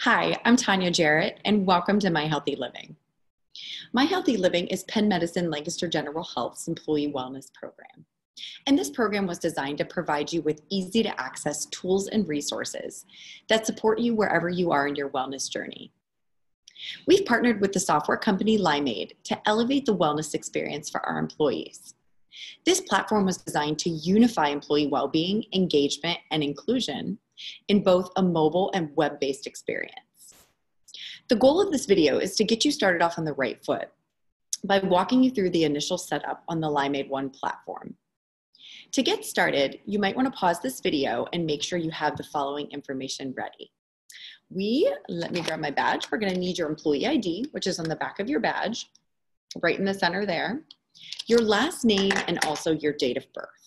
Hi, I'm Tanya Jarrett, and welcome to My Healthy Living. My Healthy Living is Penn Medicine Lancaster General Health's employee wellness program. And this program was designed to provide you with easy to access tools and resources that support you wherever you are in your wellness journey. We've partnered with the software company Limeade to elevate the wellness experience for our employees. This platform was designed to unify employee well being, engagement, and inclusion in both a mobile and web-based experience. The goal of this video is to get you started off on the right foot by walking you through the initial setup on the Limeade One platform. To get started, you might want to pause this video and make sure you have the following information ready. We, let me grab my badge, we're going to need your employee ID, which is on the back of your badge, right in the center there, your last name, and also your date of birth.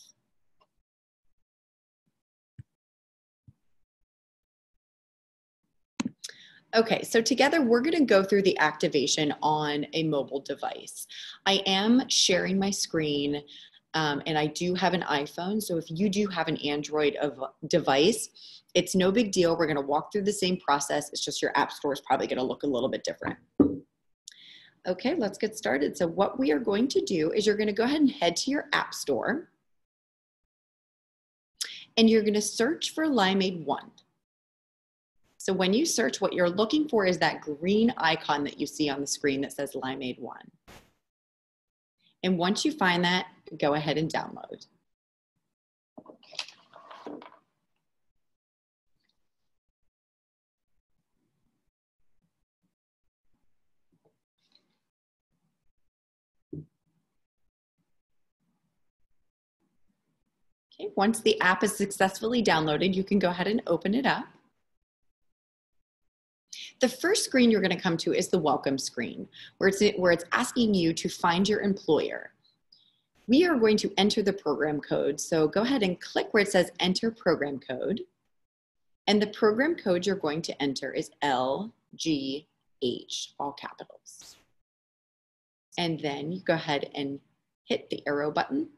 Okay, so together we're gonna go through the activation on a mobile device. I am sharing my screen um, and I do have an iPhone. So if you do have an Android of device, it's no big deal. We're gonna walk through the same process. It's just your app store is probably gonna look a little bit different. Okay, let's get started. So what we are going to do is you're gonna go ahead and head to your app store and you're gonna search for Limeade One. So when you search, what you're looking for is that green icon that you see on the screen that says Limeade One. And once you find that, go ahead and download. Okay, once the app is successfully downloaded, you can go ahead and open it up. The first screen you're going to come to is the welcome screen, where it's, where it's asking you to find your employer. We are going to enter the program code. So go ahead and click where it says enter program code. And the program code you're going to enter is LGH, all capitals. And then you go ahead and hit the arrow button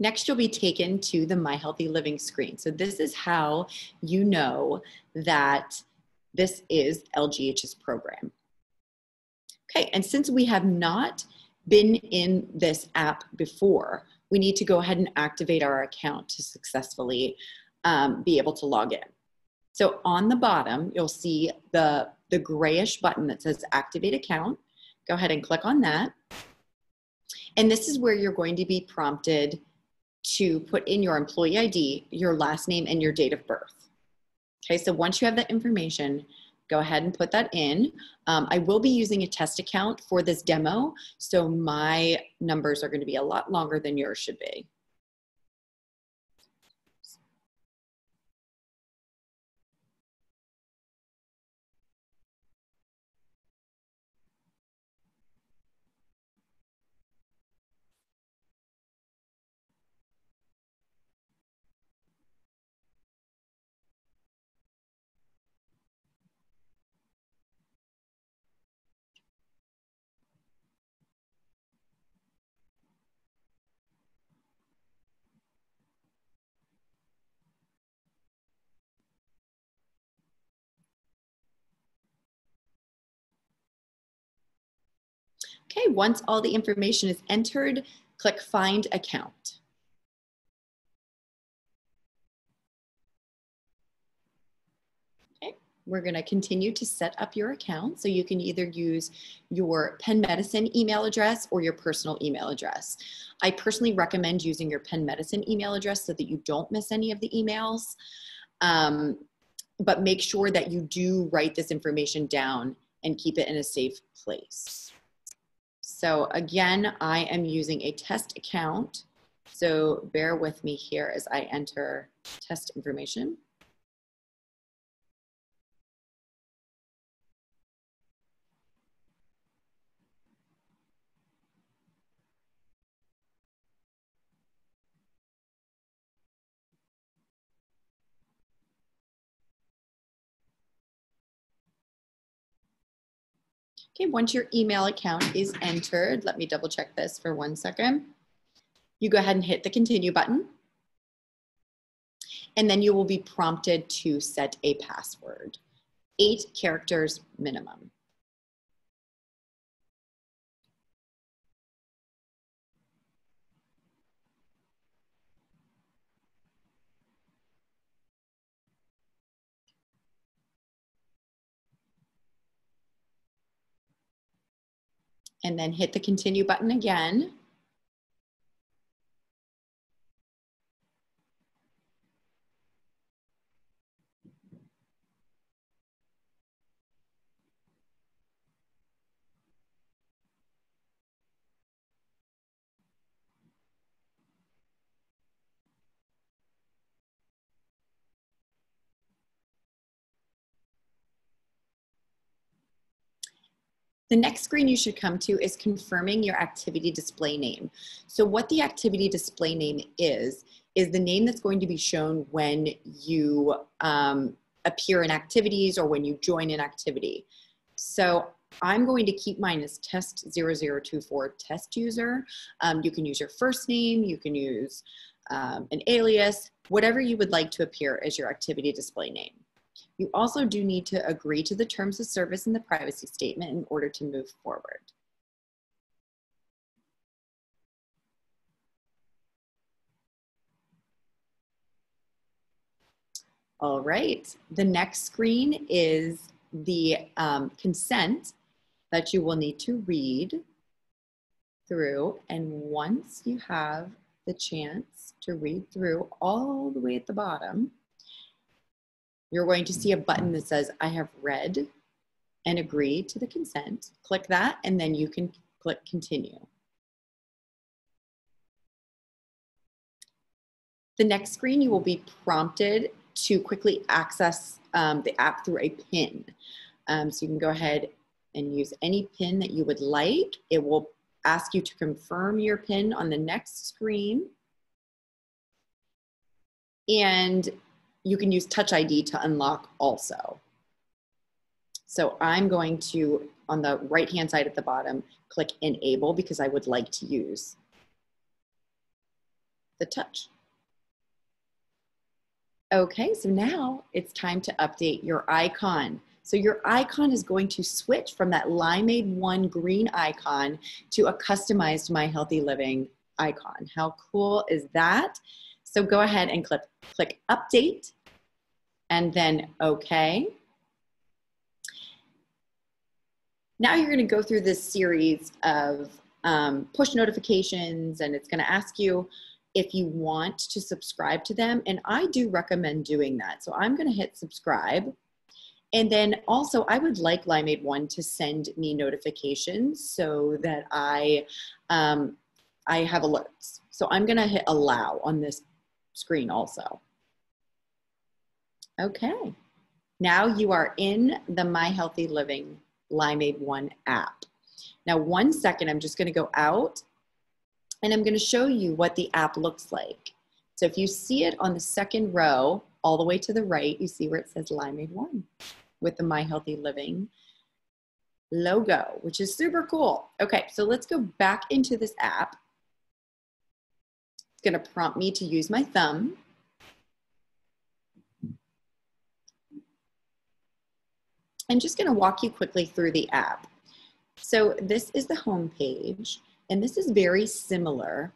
Next, you'll be taken to the My Healthy Living screen. So this is how you know that this is LGH's program. Okay, and since we have not been in this app before, we need to go ahead and activate our account to successfully um, be able to log in. So on the bottom, you'll see the, the grayish button that says activate account. Go ahead and click on that. And this is where you're going to be prompted to put in your employee ID, your last name, and your date of birth. Okay, so once you have that information, go ahead and put that in. Um, I will be using a test account for this demo, so my numbers are going to be a lot longer than yours should be. Okay, once all the information is entered, click Find Account. Okay, we're gonna continue to set up your account. So you can either use your Penn Medicine email address or your personal email address. I personally recommend using your Penn Medicine email address so that you don't miss any of the emails. Um, but make sure that you do write this information down and keep it in a safe place. So again, I am using a test account. So bear with me here as I enter test information. Okay, once your email account is entered, let me double check this for one second. You go ahead and hit the continue button. And then you will be prompted to set a password, eight characters minimum. And then hit the continue button again. The next screen you should come to is confirming your activity display name. So what the activity display name is, is the name that's going to be shown when you um, appear in activities or when you join an activity. So I'm going to keep mine as test0024 test user. Um, you can use your first name, you can use um, an alias, whatever you would like to appear as your activity display name. You also do need to agree to the terms of service in the privacy statement in order to move forward. All right, the next screen is the um, consent that you will need to read through. And once you have the chance to read through all the way at the bottom, you're going to see a button that says, I have read and agree to the consent. Click that, and then you can click continue. The next screen, you will be prompted to quickly access um, the app through a PIN. Um, so you can go ahead and use any PIN that you would like. It will ask you to confirm your PIN on the next screen. And you can use Touch ID to unlock also. So I'm going to, on the right-hand side at the bottom, click Enable because I would like to use the touch. Okay, so now it's time to update your icon. So your icon is going to switch from that Limeade One green icon to a customized My Healthy Living icon. How cool is that? So go ahead and click, click update and then okay. Now you're gonna go through this series of um, push notifications and it's gonna ask you if you want to subscribe to them. And I do recommend doing that. So I'm gonna hit subscribe. And then also, I would like Limeade One to send me notifications so that I um, I have alerts. So I'm gonna hit allow on this screen also. Okay, now you are in the My Healthy Living Limeade One app. Now, one second, I'm just gonna go out and I'm gonna show you what the app looks like. So if you see it on the second row, all the way to the right, you see where it says Limeade One with the My Healthy Living logo, which is super cool. Okay, so let's go back into this app. It's gonna prompt me to use my thumb. I'm just gonna walk you quickly through the app. So this is the home page, and this is very similar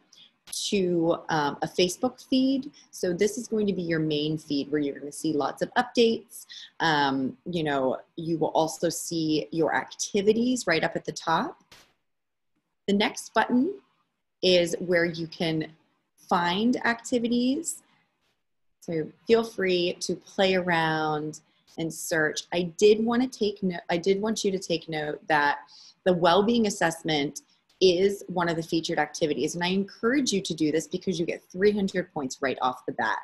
to um, a Facebook feed. So this is going to be your main feed where you're going to see lots of updates. Um, you know, you will also see your activities right up at the top. The next button is where you can find activities. So feel free to play around and search. I did want to take note, I did want you to take note that the well-being assessment is one of the featured activities. And I encourage you to do this because you get 300 points right off the bat.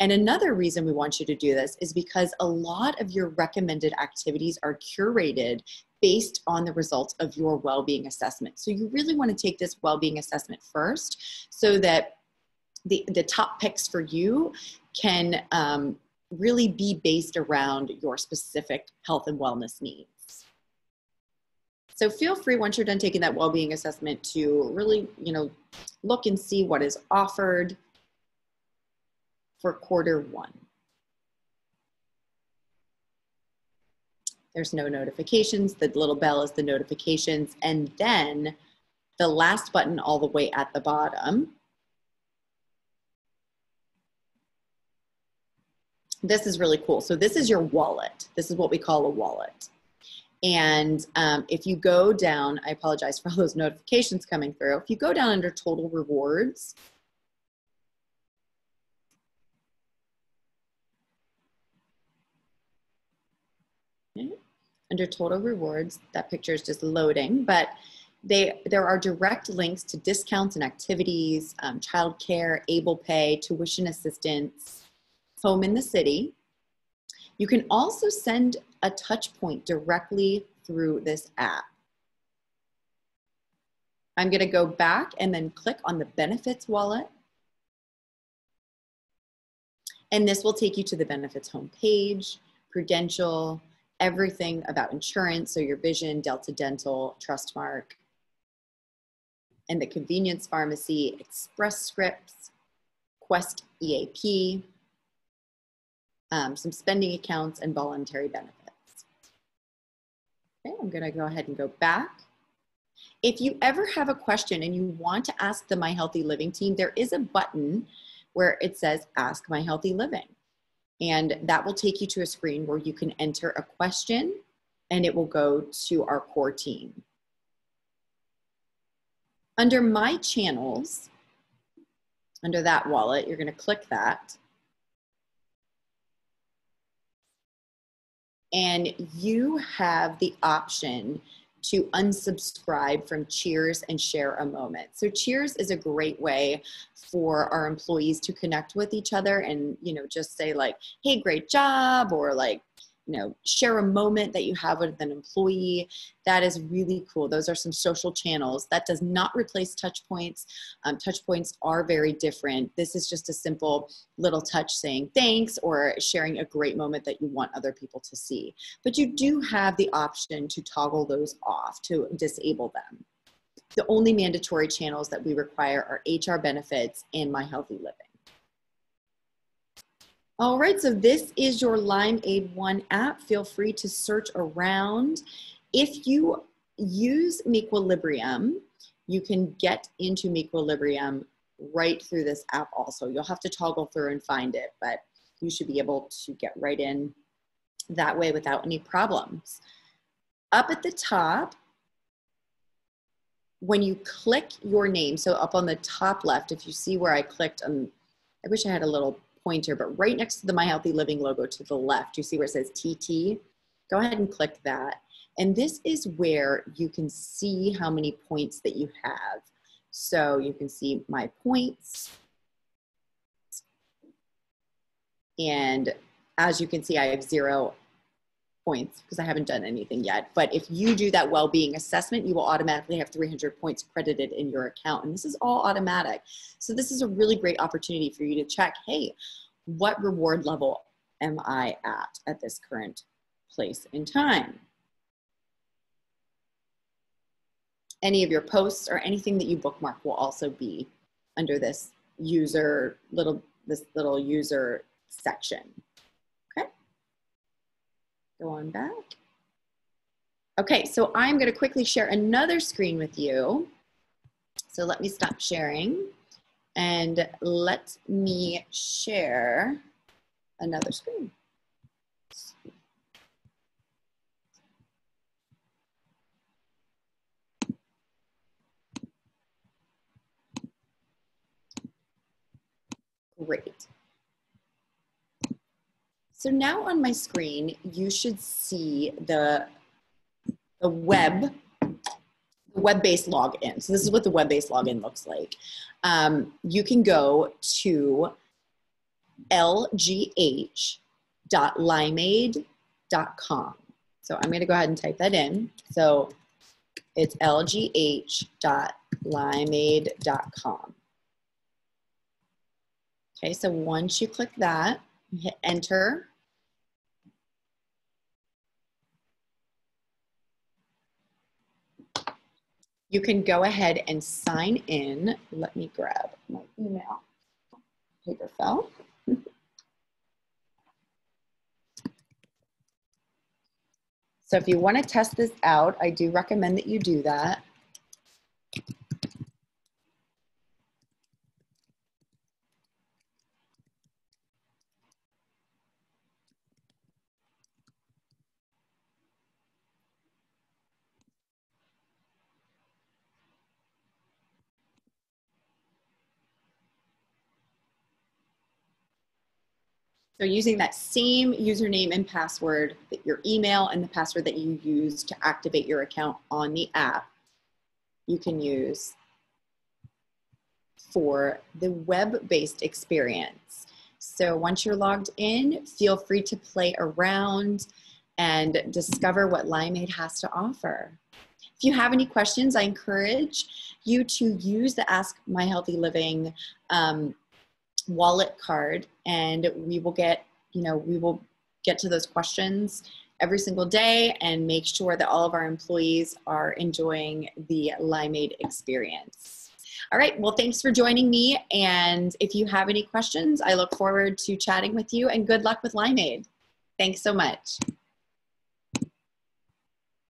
And another reason we want you to do this is because a lot of your recommended activities are curated based on the results of your well-being assessment. So you really want to take this well-being assessment first so that the, the top picks for you can um, really be based around your specific health and wellness needs. So feel free once you're done taking that well-being assessment to really, you know, look and see what is offered. for quarter one. There's no notifications. The little bell is the notifications. And then the last button all the way at the bottom. This is really cool. So this is your wallet. This is what we call a wallet. And um, if you go down, I apologize for all those notifications coming through. If you go down under total rewards, under total rewards, that picture is just loading, but they, there are direct links to discounts and activities, um, childcare, able pay, tuition assistance, home in the city. You can also send a touch point directly through this app. I'm gonna go back and then click on the benefits wallet. And this will take you to the benefits homepage, Prudential, everything about insurance, so your vision, Delta Dental, Trustmark, and the convenience pharmacy, Express Scripts, Quest EAP, um, some spending accounts, and voluntary benefits. Okay, I'm gonna go ahead and go back. If you ever have a question and you want to ask the My Healthy Living team, there is a button where it says Ask My Healthy Living. And that will take you to a screen where you can enter a question and it will go to our core team. Under My Channels, under that wallet, you're going to click that. And you have the option to unsubscribe from Cheers and share a moment. So Cheers is a great way for our employees to connect with each other and, you know, just say like, hey, great job, or like, you know share a moment that you have with an employee. That is really cool. Those are some social channels. That does not replace touch points. Um, touch points are very different. This is just a simple little touch saying thanks or sharing a great moment that you want other people to see. But you do have the option to toggle those off to disable them. The only mandatory channels that we require are hr benefits and my healthy living all right, so this is your Limeade One app. Feel free to search around. If you use Mequilibrium, you can get into Mequilibrium right through this app also. You'll have to toggle through and find it, but you should be able to get right in that way without any problems. Up at the top, when you click your name, so up on the top left, if you see where I clicked, um, I wish I had a little pointer, but right next to the My Healthy Living logo to the left, you see where it says TT. Go ahead and click that. And this is where you can see how many points that you have. So you can see my points. And as you can see, I have zero points because I haven't done anything yet. But if you do that well-being assessment, you will automatically have 300 points credited in your account. And this is all automatic. So this is a really great opportunity for you to check, hey, what reward level am I at at this current place in time? Any of your posts or anything that you bookmark will also be under this user little this little user section. Go on back. Okay, so I'm gonna quickly share another screen with you. So let me stop sharing and let me share another screen. Great. So now on my screen, you should see the, the web web-based login. So this is what the web-based login looks like. Um, you can go to lgh.limeade.com. So I'm gonna go ahead and type that in. So it's lgh.limeade.com. Okay, so once you click that, hit enter, you can go ahead and sign in. Let me grab my email. Paper fell. so if you want to test this out, I do recommend that you do that. So using that same username and password, that your email and the password that you use to activate your account on the app, you can use for the web-based experience. So once you're logged in, feel free to play around and discover what Limeade has to offer. If you have any questions, I encourage you to use the Ask My Healthy Living um, wallet card and we will get, you know, we will get to those questions every single day and make sure that all of our employees are enjoying the Limeade experience. All right, well, thanks for joining me. And if you have any questions, I look forward to chatting with you and good luck with Limeade. Thanks so much.